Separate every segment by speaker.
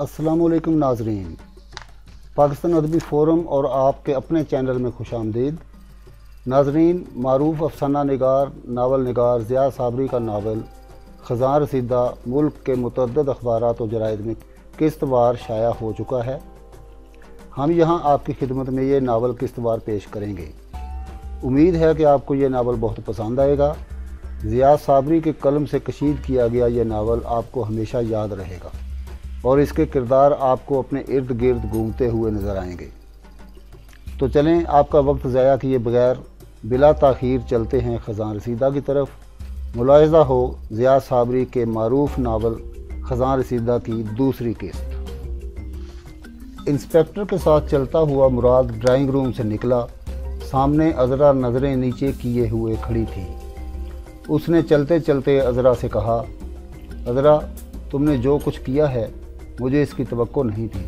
Speaker 1: असलकम नाजरीन। पाकिस्तान अदबी फ़ोरम और आपके अपने चैनल में खुश आमदीद। नाजरीन, मरूफ अफसाना नगार, नावल नगार, ज़िया साबरी का नावल ख़जान रसीदा, मुल्क के मुतद अखबार और जराइद में किस्तवार शाया हो चुका है। हम यहाँ आपकी खिदमत में ये नावल किस्त किस्तवार पेश करेंगे। उम्मीद है कि आपको ये नावल बहुत पसंद आएगा। ज़िया साबरी के कलम से कशीद किया गया ये नावल आपको हमेशा याद रहेगा। और इसके किरदार आपको अपने इर्द गिर्द घूमते हुए नज़र आएँगे। तो चलें, आपका वक्त ज़ाया किए बगैर बिला तखीर चलते हैं ख़जान रसीदा की तरफ़। मुलायजा हो ज़िया साबरी के मरूफ नावल ख़जान रसीदा की दूसरी किस्त। इंस्पेक्टर के साथ चलता हुआ मुराद ड्राइंग रूम से निकला। सामने अजरा नज़रें नीचे किए हुए खड़ी थी। उसने चलते चलते अजरा से कहा, अजरा, तुमने जो कुछ किया है मुझे इसकी तो नहीं थी।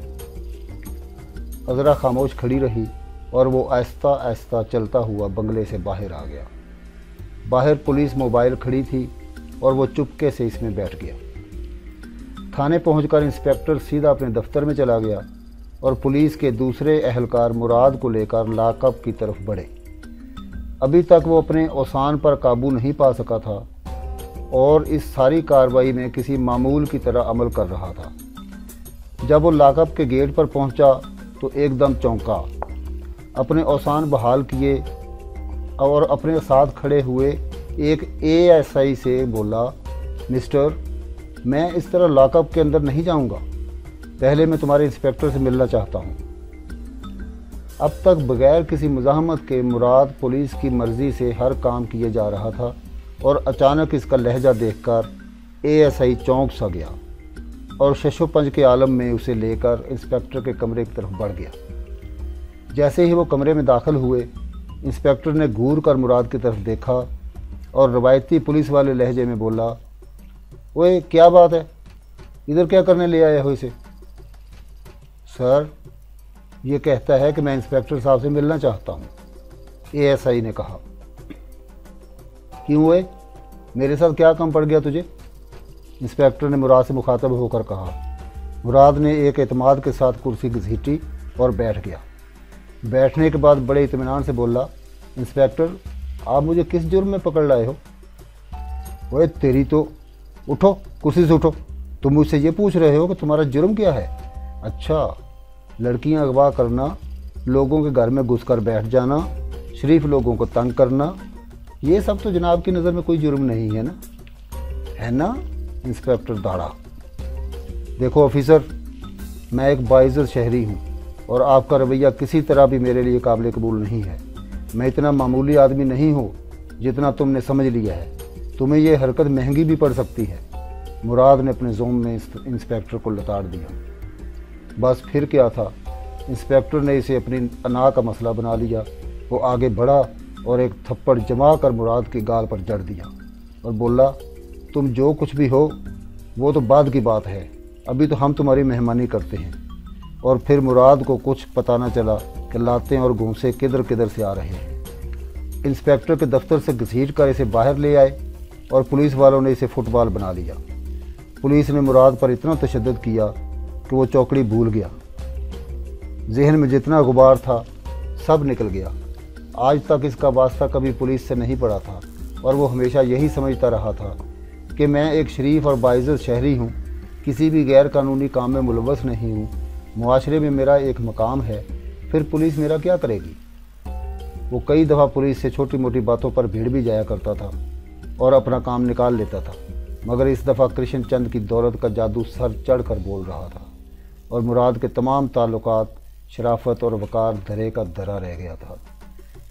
Speaker 1: अजरा खामोश खड़ी रही और वो आहिस्ता आहिस्ता चलता हुआ बंगले से बाहर आ गया। बाहर पुलिस मोबाइल खड़ी थी और वो चुपके से इसमें बैठ गया। थाने पहुंचकर इंस्पेक्टर सीधा अपने दफ्तर में चला गया और पुलिस के दूसरे अहलकार मुराद को लेकर लाकअप की तरफ़ बढ़े। अभी तक वो अपने औसान पर काबू नहीं पा सका था और इस सारी कार्रवाई में किसी मामूल की तरह अमल कर रहा था। जब वो लाकअप के गेट पर पहुँचा तो एकदम चौंका। अपने औसान बहाल किए और अपने साथ खड़े हुए एक एएसआई से बोला, मिस्टर, मैं इस तरह लाकअप के अंदर नहीं जाऊँगा। पहले मैं तुम्हारे इंस्पेक्टर से मिलना चाहता हूँ। अब तक बगैर किसी मजामत के मुराद पुलिस की मर्ज़ी से हर काम किए जा रहा था और अचानक इसका लहजा देखकर एएसआई चौंक सा गया। और शशोपंज के आलम में उसे लेकर इंस्पेक्टर के कमरे की तरफ़ बढ़ गया। जैसे ही वो कमरे में दाखिल हुए, इंस्पेक्टर ने घूर कर मुराद की तरफ़ देखा और रवायती पुलिस वाले लहजे में बोला, ओए, क्या बात है? इधर क्या करने ले आए हो इसे? सर, ये कहता है कि मैं इंस्पेक्टर साहब से मिलना चाहता हूँ एएसआई ने कहा। क्यों हुए मेरे साथ क्या कम पड़ गया तुझे? इंस्पेक्टर ने मुराद से मुखातब होकर कहा, मुराद ने एक अतमाद के साथ कुर्सी घसीटी और बैठ गया। बैठने के बाद बड़े इतमान से बोला, इंस्पेक्टर, आप मुझे किस जुर्म में पकड़ लाए हो? ओए, तेरी तो उठो, कुर्सी से उठो। तुम मुझसे ये पूछ रहे हो कि तुम्हारा जुर्म क्या है? अच्छा लड़कियाँ अगवा करना, लोगों के घर में घुसकर बैठ जाना, शरीफ लोगों को तंग करना, ये सब तो जनाब की नज़र में कोई जुर्म नहीं है ना? है ना? इंस्पेक्टर दाड़ा। देखो ऑफिसर, मैं एक बाइज़त शहरी हूँ और आपका रवैया किसी तरह भी मेरे लिए काबिल कबूल नहीं है। मैं इतना मामूली आदमी नहीं हूँ जितना तुमने समझ लिया है। तुम्हें यह हरकत महँगी भी पड़ सकती है। मुराद ने अपने जोम में इंस्पेक्टर को लताड़ दिया। बस फिर क्या था? इंस्पेक्टर ने इसे अपनी अना का मसला बना लिया। वो आगे बढ़ा और एक थप्पड़ जमा कर मुराद के गाल पर जड़ दिया और बोला तुम जो कुछ भी हो, वो तो बाद की बात है। अभी तो हम तुम्हारी मेहमानी करते हैं। और फिर मुराद को कुछ पता न चला कि लातें और घूसे किधर किधर से आ रहे हैं। इंस्पेक्टर के दफ्तर से घसीट कर इसे बाहर ले आए और पुलिस वालों ने इसे फुटबॉल बना लिया। पुलिस ने मुराद पर इतना तशद किया कि वो चौकड़ी भूल गया। जहन में जितना गुबार था, सब निकल गया। आज तक इसका वास्ता कभी पुलिस से नहीं पड़ा था और वो हमेशा यही समझता रहा था कि मैं एक शरीफ और बाइज़त शहरी हूँ, किसी भी गैर कानूनी काम में मुलवस नहीं हूँ मुआरे में मेरा एक मकाम है, फिर पुलिस मेरा क्या करेगी? वो कई दफ़ा पुलिस से छोटी मोटी बातों पर भीड़ भी जाया करता था और अपना काम निकाल लेता था, मगर इस दफ़ा कृष्ण चंद की दौलत का जादू सर चढ़ कर बोल रहा था और मुराद के तमाम ताल्लुक शराफत और वक़ार धरे का धरा रह गया था।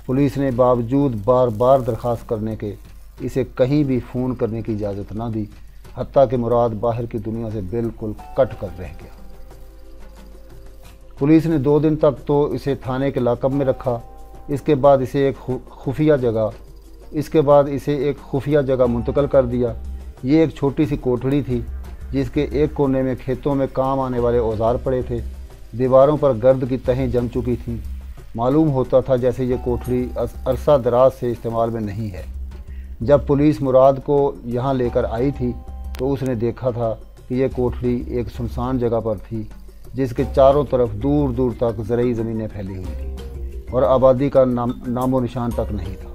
Speaker 1: पुलिस ने बावजूद बार बार दरख्वास्त करने के इसे कहीं भी फ़ोन करने की इजाज़त ना दी हती कि मुराद बाहर की दुनिया से बिल्कुल कट कर रह गया। पुलिस ने दो दिन तक तो इसे थाने के लाकब में रखा, इसके बाद इसे एक खुफिया जगह, इसके बाद इसे एक खुफिया जगह मुंतकल कर दिया। ये एक छोटी सी कोठड़ी थी, जिसके एक कोने में खेतों में काम आने वाले औज़ार पड़े थे। दीवारों पर गर्द की तहें जम चुकी थीं। मालूम होता था जैसे ये कोठड़ी अरसा दराज से इस्तेमाल में नहीं है। जब पुलिस मुराद को यहाँ लेकर आई थी तो उसने देखा था कि यह कोठरी एक सुनसान जगह पर थी, जिसके चारों तरफ़ दूर दूर तक ज़रूरी ज़मीनें फैली हुई थी और आबादी का नाम, नामो निशान तक नहीं था।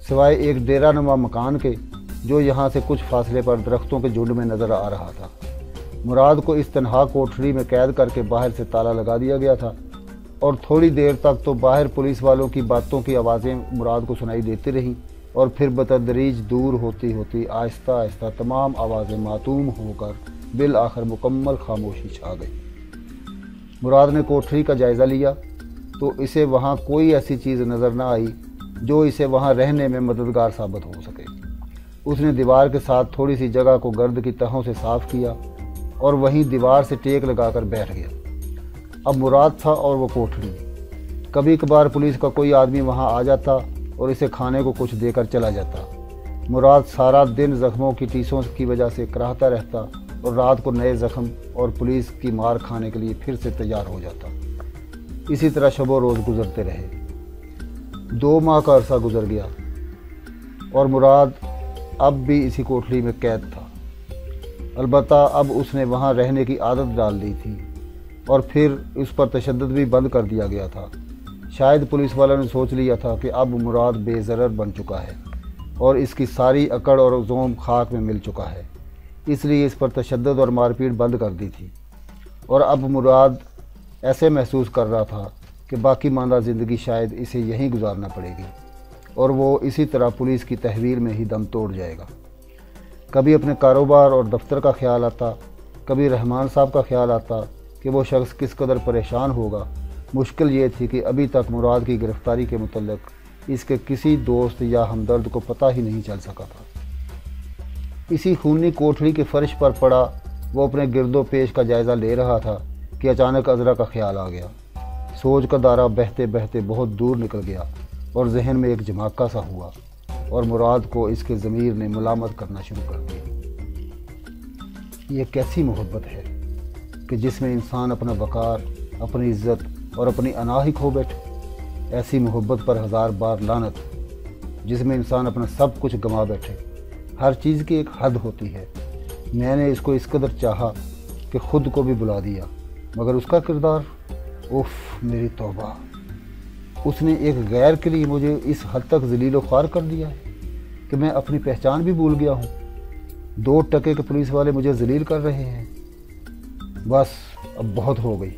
Speaker 1: सिवाय एक डेरा नुमा मकान के, जो यहाँ से कुछ फासले पर दरख्तों के झुंड में नज़र आ रहा था। मुराद को इस तनहा कोठरी में कैद करके बाहर से ताला लगा दिया गया था और थोड़ी देर तक तो बाहर पुलिस वालों की बातों की आवाज़ें मुराद को सुनाई देती रहीं और फिर बतदरीज दूर होती होती आहिस्ता आहिस्ता तमाम आवाज़ें मातूम होकर बिल आखिर मुकम्मल खामोशी छा गई। मुराद ने कोठरी का जायज़ा लिया तो इसे वहाँ कोई ऐसी चीज़ नज़र ना आई जो इसे वहाँ रहने में मददगार साबित हो सके। उसने दीवार के साथ थोड़ी सी जगह को गर्द की तहों से साफ़ किया और वहीं दीवार से टेक लगाकर बैठ गया। अब मुराद था और वो कोठरी कभी कभार पुलिस का कोई आदमी वहाँ आ जाता और इसे खाने को कुछ देकर चला जाता। मुराद सारा दिन जख्मों की टीसों की वजह से कराहता रहता और रात को नए जख्म और पुलिस की मार खाने के लिए फिर से तैयार हो जाता। इसी तरह शबो रोज़ गुजरते रहे। दो माह का अरसा गुजर गया और मुराद अब भी इसी कोठरी में कैद था। अलबत् अब उसने वहाँ रहने की आदत डाल दी थी। और फिर उस पर तशद भी बंद कर दिया गया था। शायद पुलिस वालों ने सोच लिया था कि अब मुराद बेजर बन चुका है और इसकी सारी अकड़ और जोम खाक में मिल चुका है। इसलिए इस पर तशद और मारपीट बंद कर दी थी। और अब मुराद ऐसे महसूस कर रहा था कि बाकी मानदा ज़िंदगी शायद इसे यहीं गुजारना पड़ेगी और वो इसी तरह पुलिस की तहवील में ही दम तोड़ जाएगा। कभी अपने कारोबार और दफ्तर का ख्याल आता, कभी रहमान साहब का ख्याल आता कि वो शख्स किस कदर परेशान होगा। मुश्किल ये थी कि अभी तक मुराद की गिरफ़्तारी के मतलब इसके किसी दोस्त या हमदर्द को पता ही नहीं चल सका था। इसी खूनी कोठरी के फर्श पर पड़ा वो अपने गिरदो पेश का जायज़ा ले रहा था कि अचानक अजरा का ख्याल आ गया। सोच का दायरा बहते बहते बहुत दूर निकल गया और जहन में एक झमाका सा हुआ और मुराद को इसके ज़मीर ने मलामत करना शुरू कर दिया। ये कैसी मोहब्बत है? कि जिसमें इंसान अपना वक़ार, अपनी इज़्ज़त और अपनी अनाह अनाही खो बैठे, ऐसी मोहब्बत पर हज़ार बार लानत, जिसमें इंसान अपना सब कुछ गंवा बैठे। हर चीज़ की एक हद होती है। मैंने इसको इस कदर चाहा कि ख़ुद को भी बुला दिया, मगर उसका किरदार, उफ, मेरी तोबा। उसने एक गैर के लिए मुझे इस हद तक जलील ख्वार कर दिया है कि मैं अपनी पहचान भी भूल गया हूँ। दो टके के पुलिस वाले मुझे जलील कर रहे हैं। बस, अब बहुत हो गई।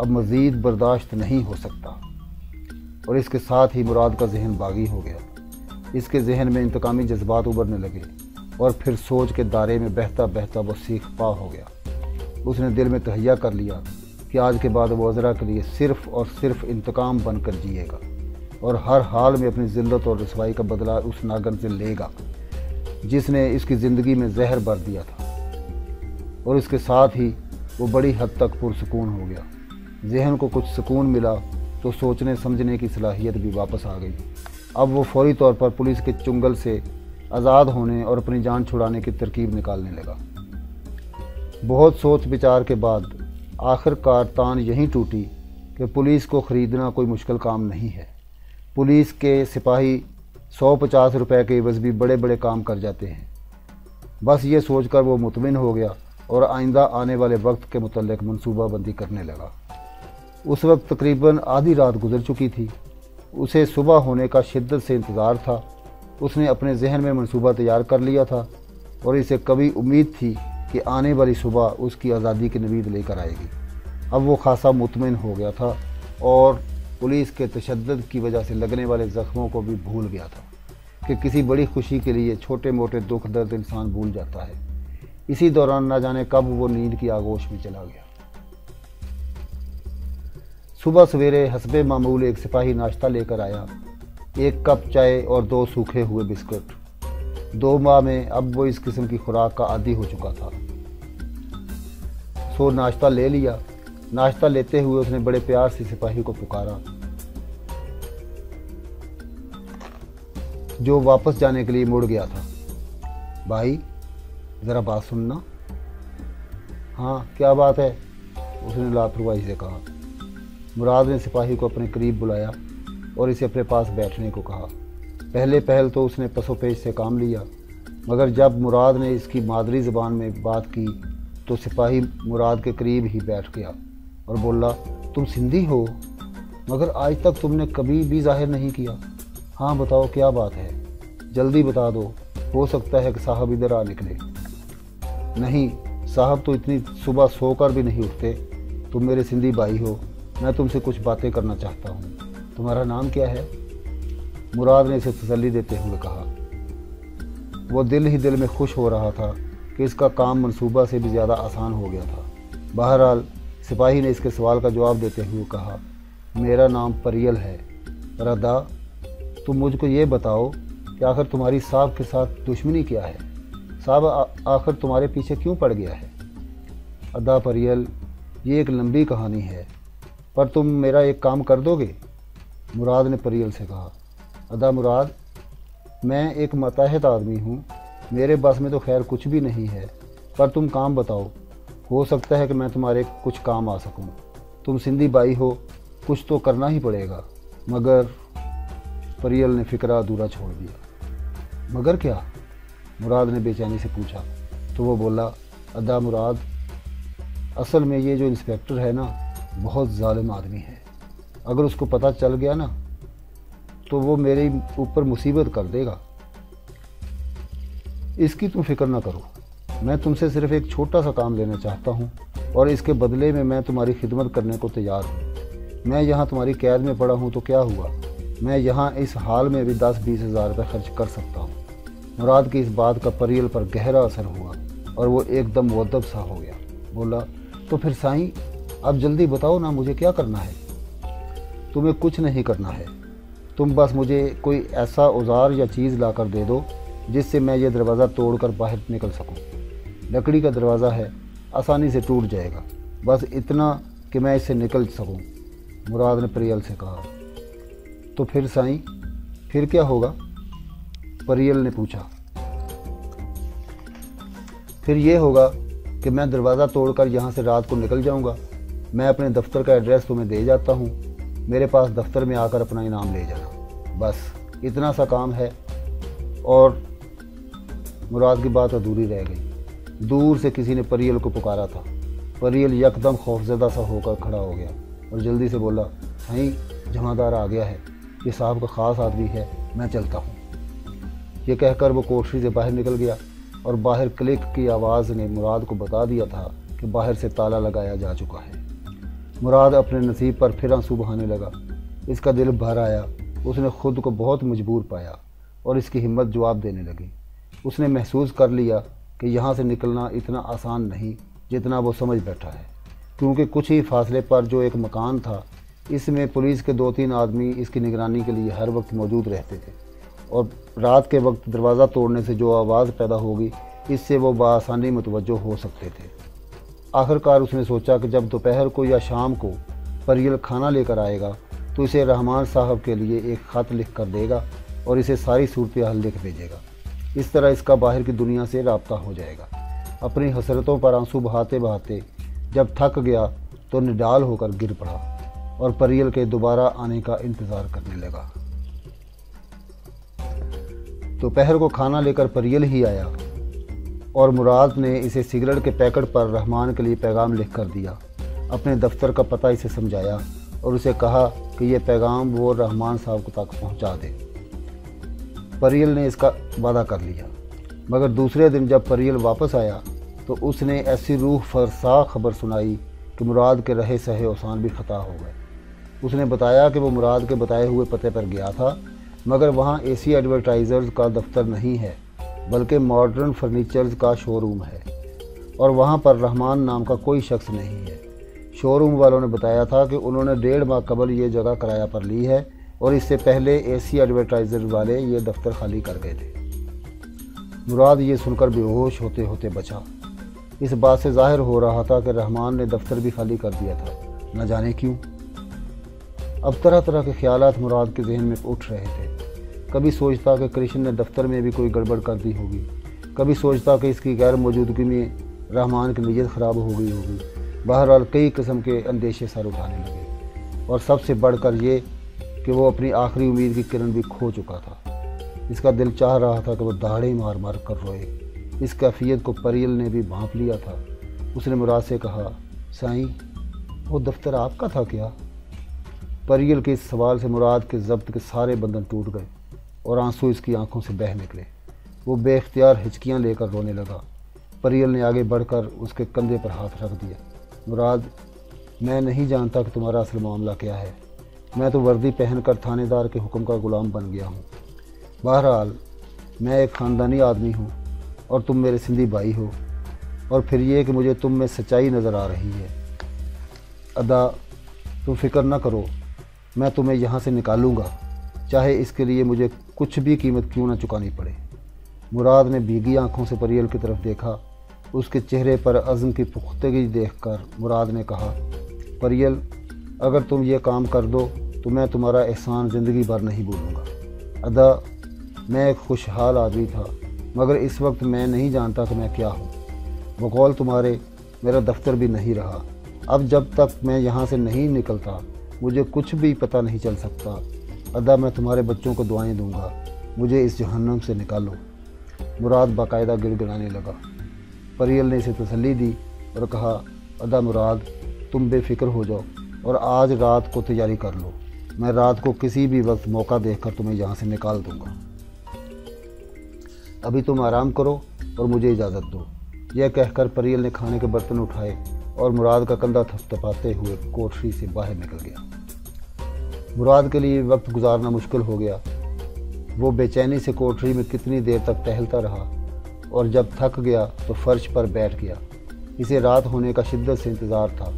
Speaker 1: अब मज़ीद बर्दाश्त नहीं हो सकता। और इसके साथ ही मुराद का जहन बागी हो गया। इसके जहन में इंतकामी जज्बात उभरने लगे और फिर सोच के दायरे में बहता बहता वो सीख पा हो गया। उसने दिल में तहैया कर लिया कि आज के बाद वो अजरा के लिए सिर्फ़ और सिर्फ़ इंतकाम बनकर जिएगा और हर हाल में अपनी ज़िल्लत और रसवाई का बदला उस नागन से लेगा, जिसने इसकी ज़िंदगी में जहर भर दिया था। और इसके साथ ही वो बड़ी हद तक पुरसकून हो गया। जहन को कुछ सुकून मिला तो सोचने समझने की सलाहियत भी वापस आ गई। अब वो फौरी तौर पर पुलिस के चुंगल से आज़ाद होने और अपनी जान छुड़ाने की तरकीब निकालने लगा। बहुत सोच विचार के बाद आखिरकार तान यहीं टूटी कि पुलिस को ख़रीदना कोई मुश्किल काम नहीं है। पुलिस के सिपाही सौ पचास रुपए के एवज भी बड़े बड़े काम कर जाते हैं। बस ये सोचकर वो मुतमिन हो गया और आइंदा आने वाले वक्त के मतलब मनसूबाबंदी करने लगा। उस वक्त तकरीबन आधी रात गुजर चुकी थी। उसे सुबह होने का शिद्दत से इंतज़ार था। उसने अपने जहन में मनसूबा तैयार कर लिया था और इसे कभी उम्मीद थी कि आने वाली सुबह उसकी आज़ादी की नवीद लेकर आएगी। अब वो खासा मुतमिन हो गया था और पुलिस के तशद की वजह से लगने वाले ज़ख्मों को भी भूल गया था कि किसी बड़ी खुशी के लिए छोटे मोटे दुख दर्द इंसान भूल जाता है। इसी दौरान ना जाने कब वो नींद की आगोश में चला गया। सुबह सवेरे हसबे मामूल एक सिपाही नाश्ता लेकर आया। एक कप चाय और दो सूखे हुए बिस्कुट। दो माह में अब वो इस किस्म की खुराक का आदि हो चुका था। सो नाश्ता ले लिया। नाश्ता लेते हुए उसने बड़े प्यार से सिपाही को पुकारा। जो वापस जाने के लिए मुड़ गया था। भाई ज़रा बात सुनना। हाँ क्या बात है? उसने लापरवाही से कहा। मुराद ने सिपाही को अपने करीब बुलाया और इसे अपने पास बैठने को कहा। पहले पहल तो उसने पसो पेश से काम लिया, मगर जब मुराद ने इसकी मादरी ज़बान में बात की तो सिपाही मुराद के करीब ही बैठ गया और बोला, तुम सिंधी हो, मगर आज तक तुमने कभी भी ज़ाहिर नहीं किया। हाँ बताओ क्या बात है? जल्दी बता दो, हो सकता है कि साहब इधर आ निकले। नहीं, साहब तो इतनी सुबह सोकर भी नहीं उठते। तुम मेरे सिंधी भाई हो, मैं तुमसे कुछ बातें करना चाहता हूँ। तुम्हारा नाम क्या है? मुराद ने इसे तसली देते हुए कहा। वो दिल ही दिल में खुश हो रहा था कि इसका काम मनसूबा से भी ज़्यादा आसान हो गया था। बहरहाल, सिपाही ने इसके सवाल का जवाब देते हुए कहा, मेरा नाम परियल है। रदा तुम मुझको ये बताओ कि आखिर तुम्हारी साहब के साथ दुश्मनी क्या है? साहब आखिर तुम्हारे पीछे क्यों पड़ गया है? अदा परियल, ये एक लंबी कहानी है, पर तुम मेरा एक काम कर दोगे? मुराद ने परियल से कहा, अदा मुराद, मैं एक मतहत आदमी हूँ, मेरे बस में तो खैर कुछ भी नहीं है, पर तुम काम बताओ, हो सकता है कि मैं तुम्हारे कुछ काम आ सकूँ। तुम सिंधी बाई हो, कुछ तो करना ही पड़ेगा, मगर, परियल ने फिक्रा अधूरा छोड़ दिया। मगर क्या? मुराद ने बेचैनी से पूछा। तो वो बोला, अदा मुराद, असल में ये जो इंस्पेक्टर है ना, बहुत ालिम आदमी है। अगर उसको पता चल गया ना तो वो मेरे ऊपर मुसीबत कर देगा। इसकी तुम फ़िक्र ना करो। मैं तुमसे सिर्फ़ एक छोटा सा काम लेना चाहता हूँ और इसके बदले में मैं तुम्हारी खिदमत करने को तैयार हूँ। मैं यहाँ तुम्हारी कैद में पड़ा हूँ तो क्या हुआ? मैं यहाँ इस हाल में भी दस बीस हज़ार रुपये खर्च कर सकता हूँ। मुराद की इस बात का परियल पर गहरा असर हुआ और वो एकदम वदब सा हो गया। बोला तो फिर साईं, अब जल्दी बताओ ना मुझे क्या करना है? तुम्हें कुछ नहीं करना है। तुम बस मुझे कोई ऐसा औज़ार या चीज़ ला कर दे दो, जिससे मैं ये दरवाज़ा तोड़कर बाहर निकल सकूँ। लकड़ी का दरवाज़ा है, आसानी से टूट जाएगा। बस इतना कि मैं इससे निकल सकूँ। मुराद ने परियल से कहा। तो फिर साईं, फिर क्या होगा? परियल ने पूछा। फिर ये होगा कि मैं दरवाज़ा तोड़कर यहाँ से रात को निकल जाऊँगा। मैं अपने दफ्तर का एड्रेस तुम्हें दे जाता हूँ। मेरे पास दफ्तर में आकर अपना इनाम ले जाना। बस, इतना सा काम है और मुराद की बात अधूरी रह गई। दूर से किसी ने परियल को पुकारा था। परियल यकदम खौफजदा सा होकर खड़ा हो गया और जल्दी से बोला, सही, जमादार आ गया है। ये साहब का ख़ास आदमी है, मैं चलता हूँ। ये कहकर वो कोठरी से बाहर निकल गया और बाहर क्लिक की आवाज़ ने मुराद को बता दिया था कि बाहर से ताला लगाया जा चुका है। मुराद अपने नसीब पर फिर आँसू बहाने लगा। इसका दिल भर आया। उसने खुद को बहुत मजबूर पाया और इसकी हिम्मत जवाब देने लगी। उसने महसूस कर लिया कि यहाँ से निकलना इतना आसान नहीं जितना वो समझ बैठा है। क्योंकि कुछ ही फासले पर जो एक मकान था, इसमें पुलिस के दो तीन आदमी इसकी निगरानी के लिए हर वक्त मौजूद रहते थे। और रात के वक्त दरवाज़ा तोड़ने से जो आवाज़ पैदा होगी, इससे वो बसानी मुतवजो हो सकते थे। आखिरकार उसने सोचा कि जब दोपहर को या शाम को परियल खाना लेकर आएगा तो इसे रहमान साहब के लिए एक ख़त लिख कर देगा और इसे सारी सूरत हाल लिख भेजेगा। इस तरह इसका बाहर की दुनिया से रबता हो जाएगा। अपनी हसरतों पर आँसू बहाते बहाते जब थक गया तो निडाल होकर गिर पड़ा और परियल के दोबारा आने का इंतज़ार करने लगा। दोपहर को खाना लेकर परियल ही आया और मुराद ने इसे सिगरेट के पैकेट पर रहमान के लिए पैगाम लिख कर दिया। अपने दफ्तर का पता इसे समझाया और उसे कहा कि यह पैगाम वो रहमान साहब को तक पहुँचा दे। परियल ने इसका वादा कर लिया। मगर दूसरे दिन जब परियल वापस आया तो उसने ऐसी रूह फरसा खबर सुनाई कि मुराद के रहे सहे औसान भी ख़ता हो गए। उसने बताया कि वो मुराद के बताए हुए पते पर गया था मगर वहाँ एसी एडवर्टाइज़र्स का दफ्तर नहीं है, बल्कि मॉडर्न फर्नीचर्स का शोरूम है। और वहाँ पर रहमान नाम का कोई शख्स नहीं है। शोरूम वालों ने बताया था कि उन्होंने डेढ़ माह कबल ये जगह किराया पर ली है और इससे पहले एसी एडवर्टाइज़र वाले ये दफ्तर खाली कर गए थे। मुराद ये सुनकर बेहोश होते होते बचा। इस बात से ज़ाहिर हो रहा था कि रहमान ने दफ्तर भी खाली कर दिया था। न जाने क्यों। अब तरह तरह के ख्याल मुराद के जहन में उठ रहे थे। कभी सोचता कि कृष्ण ने दफ्तर में भी कोई गड़बड़ कर दी होगी। कभी सोचता कि इसकी गैर मौजूदगी में रहमान की नीयत ख़राब हो गई होगी। बहरहाल कई किस्म के अंदेशे सर उठाने लगे। और सबसे बढ़कर ये कि वो अपनी आखिरी उम्मीद की किरण भी खो चुका था। इसका दिल चाह रहा था कि वह दाढ़े मार मार कर रोए। इस कैफियत को परियल ने भी भांप लिया था। उसने मुराद से कहा, साईं, वो दफ्तर आपका था क्या? परियल के इस सवाल से मुराद के जब्त के सारे बंधन टूट गए और आँसू इसकी आँखों से बह निकले। वो बेख्तियार हिचकियाँ लेकर रोने लगा। परियल ने आगे बढ़कर उसके कंधे पर हाथ रख दिया। मुराद, मैं नहीं जानता कि तुम्हारा असल मामला क्या है। मैं तो वर्दी पहनकर थानेदार के हुक्म का गुलाम बन गया हूँ। बहरहाल, मैं एक ख़ानदानी आदमी हूँ और तुम मेरे सिंधी भाई हो और फिर ये कि मुझे तुम में सच्चाई नज़र आ रही है। अदा, तुम फ़िक्र ना करो। मैं तुम्हें यहाँ से निकालूँगा। चाहे इसके लिए मुझे कुछ भी कीमत क्यों ना चुकानी पड़े। मुराद ने भीगी आँखों से परियल की तरफ़ देखा। उसके चेहरे पर अज़म की पुख्तगी देखकर मुराद ने कहा, परियल, अगर तुम ये काम कर दो तो मैं तुम्हारा एहसान ज़िंदगी भर नहीं भूलूँगा। अदा, मैं एक खुशहाल आदमी था, मगर इस वक्त मैं नहीं जानता कि मैं क्या हूँ। बकौल तुम्हारे मेरा दफ्तर भी नहीं रहा। अब जब तक मैं यहाँ से नहीं निकलता मुझे कुछ भी पता नहीं चल सकता। अदा मैं तुम्हारे बच्चों को दुआएँ दूँगा। मुझे इस जहन्नम से निकालो। मुराद बाकायदा गिड़गिड़ाने लगा। परियल ने इसे तसली दी और कहा, अदा मुराद, तुम बेफिक्र हो जाओ और आज रात को तैयारी कर लो। मैं रात को किसी भी वक्त मौका देखकर तुम्हें यहाँ से निकाल दूँगा। अभी तुम आराम करो और मुझे इजाज़त दो। यह कहकर परियल ने खाने के बर्तन उठाए और मुराद का कंधा थपथपाते हुए कोठरी से बाहर निकल गया। मुराद के लिए वक्त गुजारना मुश्किल हो गया। वो बेचैनी से कोठरी में कितनी देर तक टहलता रहा और जब थक गया तो फर्श पर बैठ गया। इसे रात होने का शिद्दत से इंतज़ार था।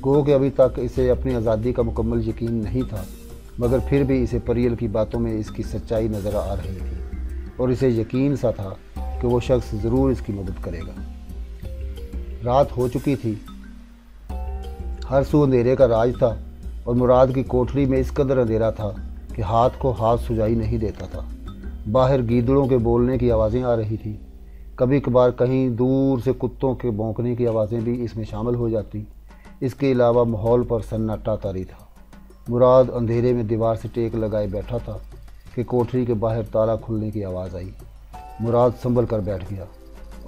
Speaker 1: गो कि अभी तक इसे अपनी आज़ादी का मुकम्मल यकीन नहीं था, मगर फिर भी इसे परियल की बातों में इसकी सच्चाई नज़र आ रही थी। और इसे यकीन सा था कि वो शख्स ज़रूर इसकी मदद करेगा। रात हो चुकी थी। हर सू अंधेरे का राज था और मुराद की कोठरी में इस कदर अंधेरा था कि हाथ को हाथ सुझाई नहीं देता था। बाहर गीदड़ों के बोलने की आवाज़ें आ रही थी। कभी कभार कहीं दूर से कुत्तों के भौंकने की आवाज़ें भी इसमें शामिल हो जाती। इसके अलावा माहौल पर सन्नाटा तारी था। मुराद अंधेरे में दीवार से टेक लगाए बैठा था कि कोठरी के बाहर ताला खुलने की आवाज़ आई। मुराद संभल कर बैठ गया।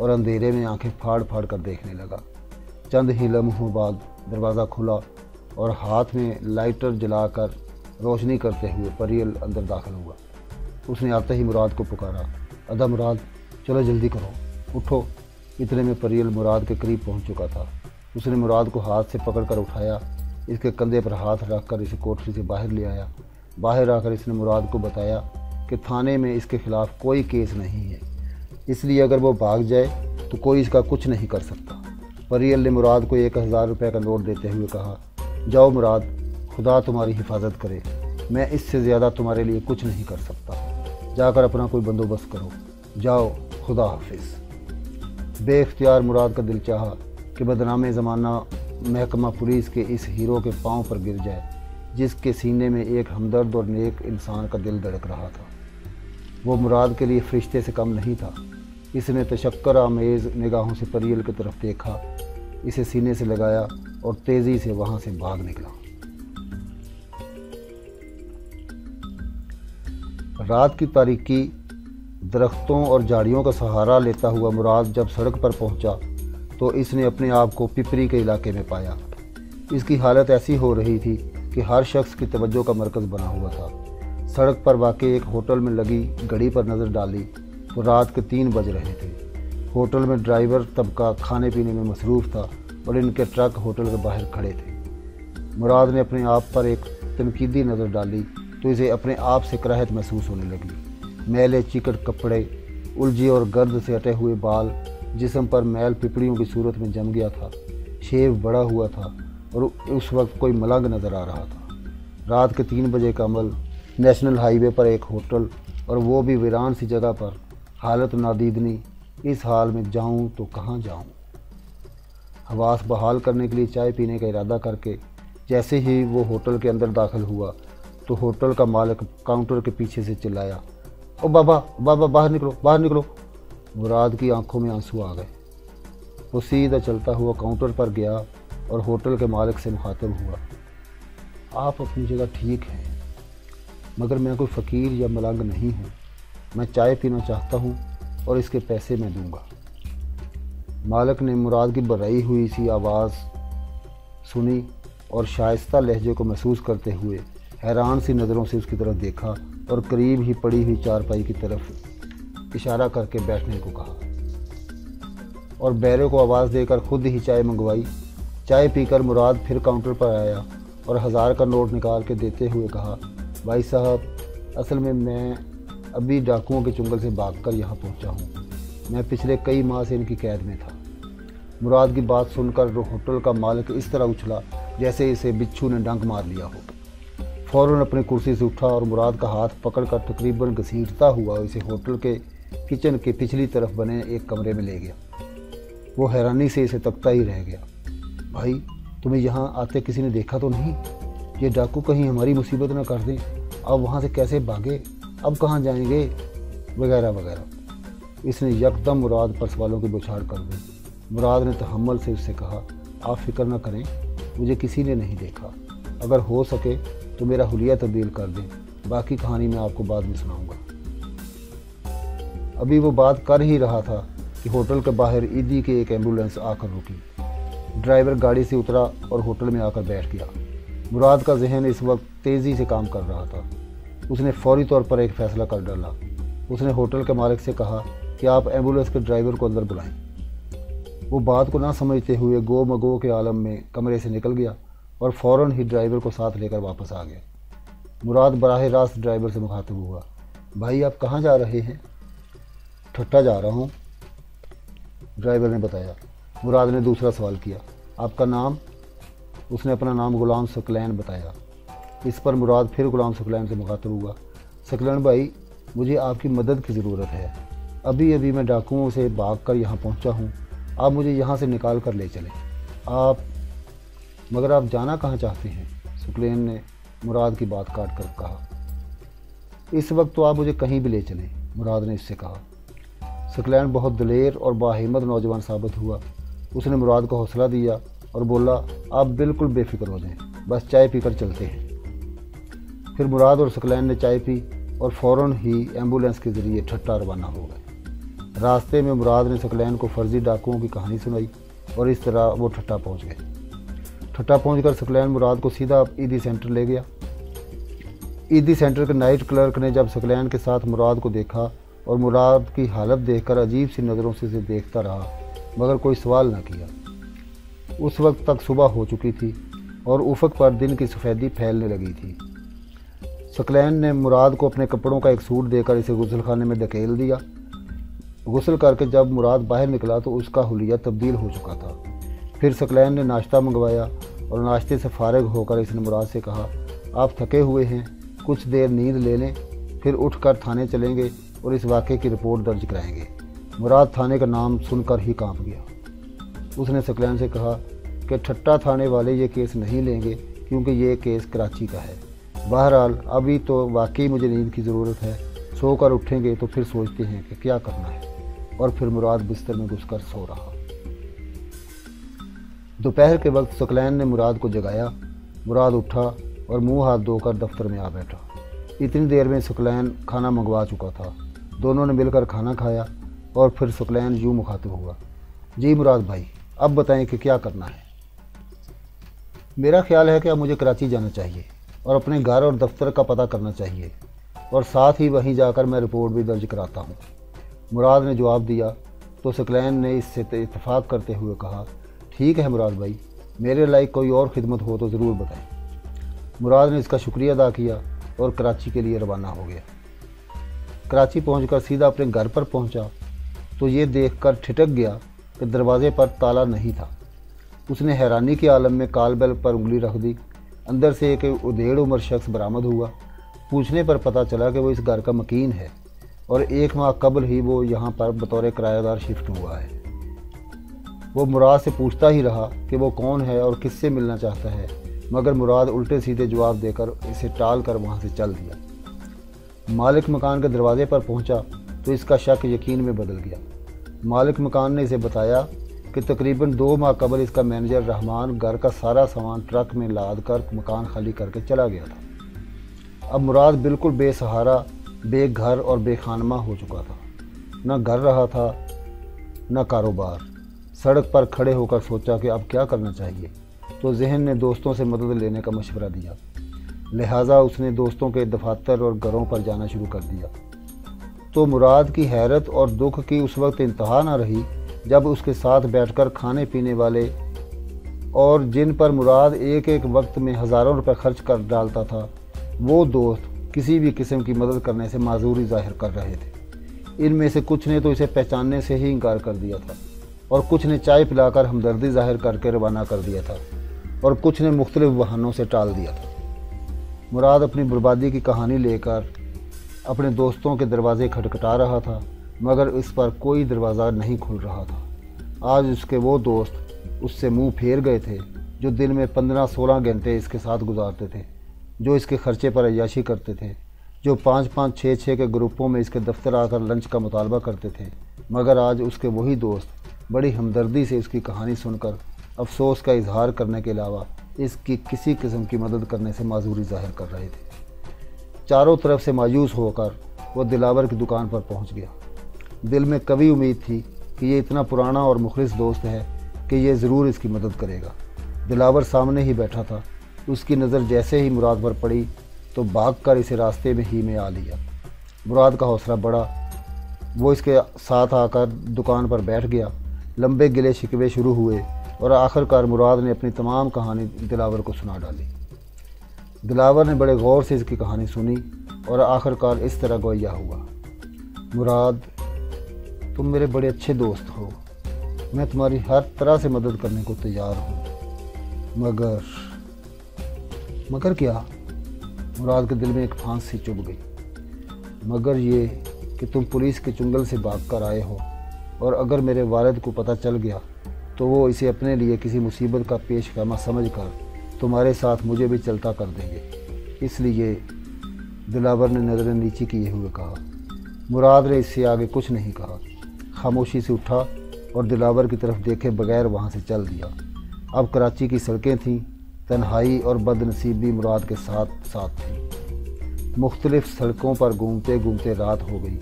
Speaker 1: और अंधेरे में आँखें फाड़ फाड़ कर देखने लगा। चंद ही लम्हों बाद दरवाज़ा खुला और हाथ में लाइटर जलाकर रोशनी करते हुए परियल अंदर दाखिल हुआ। उसने आते ही मुराद को पुकारा, अदा मुराद, चलो जल्दी करो। उठो। इतने में परियल मुराद के करीब पहुँच चुका था। उसने मुराद को हाथ से पकड़कर उठाया, इसके कंधे पर हाथ रखकर इसे कोठरी से बाहर ले आया। बाहर आकर इसने मुराद को बताया कि थाने में इसके खिलाफ कोई केस नहीं है। इसलिए अगर वो भाग जाए तो कोई इसका कुछ नहीं कर सकता। परियल ने मुराद को एक हज़ार रुपये का नोट देते हुए कहा, जाओ मुराद, खुदा तुम्हारी हिफाजत करे। मैं इससे ज़्यादा तुम्हारे लिए कुछ नहीं कर सकता। जाकर अपना कोई बंदोबस्त करो। जाओ, खुदा हाफिज़। बेख्तियार मुराद का दिल चाहा कि बदनाम ज़माना महकमा पुलिस के इस हीरो के पाँव पर गिर जाए, जिसके सीने में एक हमदर्द और नेक इंसान का दिल धड़क रहा था। वो मुराद के लिए फरिश्ते से कम नहीं था। इसने तशक्कर आमेज़ निगाहों से परियल की तरफ़ देखा, इसे सीने से लगाया और तेज़ी से वहाँ से भाग निकला। रात की तारीकी दरख्तों और झाड़ियों का सहारा लेता हुआ मुराद जब सड़क पर पहुँचा तो इसने अपने आप को पिपरी के इलाके में पाया। इसकी हालत ऐसी हो रही थी कि हर शख्स की तवज्जो का मरकज़ बना हुआ था। सड़क पर वाकई एक होटल में लगी घड़ी पर नज़र डाली रात के तीन बज रहे थे। होटल में ड्राइवर तबका खाने पीने में मसरूफ़ था और इनके ट्रक होटल के बाहर खड़े थे। मुराद ने अपने आप पर एक तनकीदी नज़र डाली तो इसे अपने आप से कराहत महसूस होने लगी। मैले चिकट कपड़े, उलझे और गर्द से अटे हुए बाल जिसम पर मैल पिपड़ियों की सूरत में जम गया था, शेव बड़ा हुआ था और उस वक्त कोई मलंग नज़र आ रहा था। रात के तीन बजे का अमल नेशनल हाईवे पर एक होटल और वो भी वीरान सी जगह पर हालत नादीदनी। इस हाल में जाऊँ तो कहाँ जाऊँ? हवास बहाल करने के लिए चाय पीने का इरादा करके जैसे ही वो होटल के अंदर दाखिल हुआ तो होटल का मालिक काउंटर के पीछे से चिल्लाया, ओ बाबा बाबा, बाहर निकलो बाहर निकलो। मुराद की आँखों में आँसू आ गए। वो सीधा चलता हुआ काउंटर पर गया और होटल के मालिक से मुखातब हुआ, आप अपनी जगह ठीक हैं, मगर मैं कोई फ़कीर या मलंग नहीं हूँ। मैं चाय पीना चाहता हूँ और इसके पैसे मैं दूँगा। मालक ने मुराद की बराई हुई सी आवाज़ सुनी और शाइस्ता लहजे को महसूस करते हुए हैरान सी नज़रों से उसकी तरफ़ देखा और करीब ही पड़ी हुई चारपाई की तरफ़ इशारा करके बैठने को कहा और बैरे को आवाज़ देकर खुद ही चाय मंगवाई। चाय पीकर मुराद फिर काउंटर पर आया और हज़ार का नोट निकाल के देते हुए कहा, भाई साहब, असल में मैं अभी डाकुओं के चुंगल से भागकर यहाँ पहुँचा हूँ। मैं पिछले कई माह से इनकी कैद में था। मुराद की बात सुनकर होटल का मालिक इस तरह उछला, जैसे इसे बिच्छू ने डंक मार लिया हो। फ़ौरन अपनी कुर्सी से उठा और मुराद का हाथ पकड़कर तकरीबन घसीटता हुआ इसे होटल के किचन के पिछली तरफ़ बने एक कमरे में ले गया। वो हैरानी से इसे तकता ही रह गया। भाई, तुम्हें यहाँ आते किसी ने देखा तो नहीं? ये डाकू कहीं हमारी मुसीबत न कर दें। अब वहाँ से कैसे भागे? अब कहाँ जाएँगे? वगैरह वगैरह। इसने यकदम मुराद पर सवालों की बुछाड़ कर दी। मुराद ने तहमल से उससे कहा, आप फ़िक्र न करें, मुझे किसी ने नहीं देखा। अगर हो सके तो मेरा हुलिया तब्दील कर दें। बाकी कहानी मैं आपको बाद में सुनाऊँगा। अभी वो बात कर ही रहा था कि होटल के बाहर ईदी की एक एंबुलेंस आकर रुकी। ड्राइवर गाड़ी से उतरा और होटल में आकर बैठ गया। मुराद का जहन इस वक्त तेज़ी से काम कर रहा था। उसने फौरी तौर पर एक फ़ैसला कर डाला। उसने होटल के मालिक से कहा कि आप एंबुलेंस के ड्राइवर को अंदर बुलाएँ। वो बात को ना समझते हुए गो मगो के आलम में कमरे से निकल गया और फ़ौर ही ड्राइवर को साथ लेकर वापस आ गया। मुराद बराह रास्त ड्राइवर से मुखातिब हुआ, भाई, आप कहाँ जा रहे हैं? ठट्टा जा रहा हूँ, ड्राइवर ने बताया। मुराद ने दूसरा सवाल किया, आपका नाम? उसने अपना नाम गुलाम सकलैन बताया। इस पर मुराद फिर गुलाम सकलैन से मुखातिब हुआ। सकलैन भाई, मुझे आपकी मदद की ज़रूरत है। अभी अभी मैं डाकुओं से भाग कर यहाँ पहुँचा हूँ। आप मुझे यहाँ से निकाल कर ले चले। आप, मगर आप जाना कहाँ चाहते हैं? सुकलेन ने मुराद की बात काट कर कहा। इस वक्त तो आप मुझे कहीं भी ले चलें, मुराद ने इससे कहा। सुकलैन बहुत दलेर और बाहिमत नौजवान साबित हुआ। उसने मुराद को हौसला दिया और बोला, आप बिल्कुल बेफिक्र हो जाएँ, बस चाय पीकर चलते हैं। फिर मुराद और सुकलैन ने चाय पी और फ़ौर ही एंबुलेंस के ज़रिए ठट्टा रवाना हो गए। रास्ते में मुराद ने सकलैन को फर्जी डाकुओं की कहानी सुनाई और इस तरह वो ठट्टा पहुँच गए। ठट्टा पहुँच कर सकलैन मुराद को सीधा ईदी सेंटर ले गया। ईदी सेंटर के नाइट क्लर्क ने जब सकलैन के साथ मुराद को देखा और मुराद की हालत देखकर अजीब सी नज़रों से इसे देखता रहा, मगर कोई सवाल न किया। उस वक्त तक सुबह हो चुकी थी और उफक पर दिन की सफ़ेदी फैलने लगी थी। सकलैन ने मुराद को अपने कपड़ों का एक सूट देकर इसे गुसल खाने में धकेल दिया। गसल करके जब मुराद बाहर निकला तो उसका हुलिया तब्दील हो चुका था। फिर सकलैन ने नाश्ता मंगवाया और नाश्ते से फारग होकर इसने मुराद से कहा, आप थके हुए हैं, कुछ देर नींद ले लें, फिर उठकर थाने चलेंगे और इस वाक़े की रिपोर्ट दर्ज कराएँगे। मुराद थाने का नाम सुनकर ही काँप गया। उसने सकलैन से कहा कि ठट्टा थाने वाले ये केस नहीं लेंगे, क्योंकि ये केस कराची का है। बहरहाल, अभी तो वाकई मुझे नींद की ज़रूरत है। सोकर उठेंगे तो फिर सोचते हैं कि क्या करना है। और फिर मुराद बिस्तर में घुसकर सो रहा। दोपहर के वक्त सकलैन ने मुराद को जगाया। मुराद उठा और मुँह हाथ धोकर दफ्तर में आ बैठा। इतनी देर में सुकलैन खाना मंगवा चुका था। दोनों ने मिलकर खाना खाया और फिर सुकलैन यूँ मुखातिब हुआ। जी मुराद भाई, अब बताएँ कि क्या करना है? मेरा ख्याल है कि अब मुझे कराची जाना चाहिए। और अपने घर और दफ्तर का पता करना चाहिए। और साथ ही वहीं जाकर मैं रिपोर्ट भी दर्ज कराता हूँ। मुराद ने जवाब दिया तो सकलैन ने इससे इतफाक़ करते हुए कहा, ठीक है मुराद भाई, मेरे लायक कोई और खिदमत हो तो ज़रूर बताएँ। मुराद ने इसका शुक्रिया अदा किया और कराची के लिए रवाना हो गया। कराची पहुंचकर सीधा अपने घर पर पहुँचा तो ये देखकर ठिटक गया कि दरवाजे पर ताला नहीं था। उसने हैरानी के आलम में कालबेल पर उंगली रख दी अंदर से एक उधेड़ उम्र शख्स बरामद हुआ। पूछने पर पता चला कि वो इस घर का मकीन है और एक माह कबल ही वो यहाँ पर बतौर किराएदार शिफ्ट हुआ है। वो मुराद से पूछता ही रहा कि वो कौन है और किससे मिलना चाहता है, मगर मुराद उल्टे सीधे जवाब देकर इसे टाल कर वहाँ से चल दिया। मालिक मकान के दरवाजे पर पहुँचा तो इसका शक यकीन में बदल गया। मालिक मकान ने इसे बताया कि तकरीबन दो माह कबल इसका मैनेजर रहमान घर का सारा सामान ट्रक में लाद कर मकान खाली करके चला गया था। अब मुराद बिल्कुल बेसहारा, बेघर और बेखानमा हो चुका था। न घर रहा था, न कारोबार। सड़क पर खड़े होकर सोचा कि अब क्या करना चाहिए। तो जहन ने दोस्तों से मदद लेने का मशवरा दिया। लिहाजा उसने दोस्तों के दफातर और घरों पर जाना शुरू कर दिया। तो मुराद की हैरत और दुख की उस वक्त इंतहा ना रही जब उसके साथ बैठकर खाने पीने वाले और जिन पर मुराद एक एक वक्त में हज़ारों रुपए खर्च कर डालता था, वो दोस्त किसी भी किस्म की मदद करने से माजूरी ज़ाहिर कर रहे थे। इनमें से कुछ ने तो इसे पहचानने से ही इनकार कर दिया था और कुछ ने चाय पिलाकर हमदर्दी ज़ाहिर करके रवाना कर दिया था और कुछ ने मुख्तलिफ़ बहानों से टाल दिया था। मुराद अपनी बर्बादी की कहानी लेकर अपने दोस्तों के दरवाजे खटखटा रहा था। मगर इस पर कोई दरवाज़ा नहीं खुल रहा था। आज उसके वो दोस्त उससे मुँह फेर गए थे, जो दिन में पंद्रह सोलह घंटे इसके साथ गुजारते थे, जो इसके खर्चे पर अयाशी करते थे, जो पाँच पाँच छः छः के ग्रुपों में इसके दफ्तर आकर लंच का मुतालबा करते थे। मगर आज उसके वही दोस्त बड़ी हमदर्दी से इसकी कहानी सुनकर अफसोस का इजहार करने के अलावा इसकी किसी किस्म की मदद करने से माजूरी ज़ाहिर कर रहे थे। चारों तरफ़ से मायूस होकर वह दिलावर की दुकान पर पहुँच गया। दिल में कभी उम्मीद थी कि ये इतना पुराना और मुखलिस दोस्त है कि ये ज़रूर इसकी मदद करेगा। दिलावर सामने ही बैठा था। उसकी नज़र जैसे ही मुराद पर पड़ी तो भाग कर इसे रास्ते में ही में आ लिया। मुराद का हौसला बढ़ा। वो इसके साथ आकर दुकान पर बैठ गया। लंबे गिले शिकवे शुरू हुए और आखिरकार मुराद ने अपनी तमाम कहानी दिलावर को सुना डाली। दिलावर ने बड़े गौर से इसकी कहानी सुनी और आखिरकार इस तरह गोया हुआ। मुराद तुम मेरे बड़े अच्छे दोस्त हो। मैं तुम्हारी हर तरह से मदद करने को तैयार हूँ। मगर मगर क्या? मुराद के दिल में एक फांस सी चुभ गई। मगर ये कि तुम पुलिस के चुंगल से भाग कर आए हो और अगर मेरे वालद को पता चल गया तो वो इसे अपने लिए किसी मुसीबत का पेश करना समझ कर तुम्हारे साथ मुझे भी चलता कर देंगे। इसलिए दिलावर ने नज़रें नीचे किए हुए कहा। मुराद ने इससे आगे कुछ नहीं कहा। खामोशी से उठा और दिलावर की तरफ़ देखे बगैर वहाँ से चल दिया। अब कराची की सड़कें थीं, तन्हाई और बदनसीबी मुराद के साथ साथ थी। मुख्तलिफ़ सड़कों पर घूमते घूमते रात हो गई।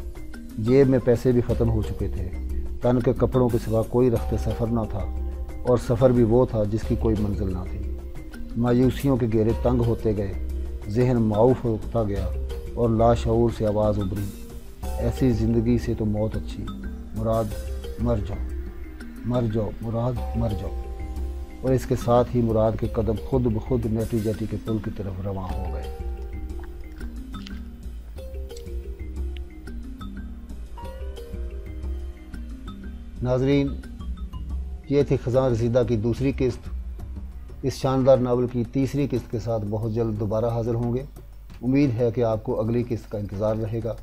Speaker 1: जेब में पैसे भी ख़त्म हो चुके थे। तन के कपड़ों के सिवा कोई रखते सफ़र ना था और सफ़र भी वो था जिसकी कोई मंजिल ना थी। मायूसियों के घेरे तंग होते गए। जहन माऊफ होता गया और लाशूर से आवाज़ उभरी। ऐसी ज़िंदगी से तो मौत अच्छी। मुराद मर जाओ। मर जाओ, मुराद मर जाओ। और इसके साथ ही मुराद के कदम खुद ब खुद नेटी जटी के पुल की तरफ़ रवान हो गए। नाजरीन, ये थी ख़जान रसीदा की दूसरी किस्त। इस शानदार नावल की तीसरी किस्त के साथ बहुत जल्द दोबारा हाज़िर होंगे। उम्मीद है कि आपको अगली किस्त का इंतज़ार रहेगा।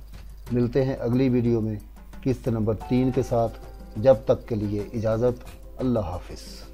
Speaker 1: मिलते हैं अगली वीडियो में। किस्त नंबर तीन के साथ जब तक के लिए इजाज़त। अल्लाह हाफिज़।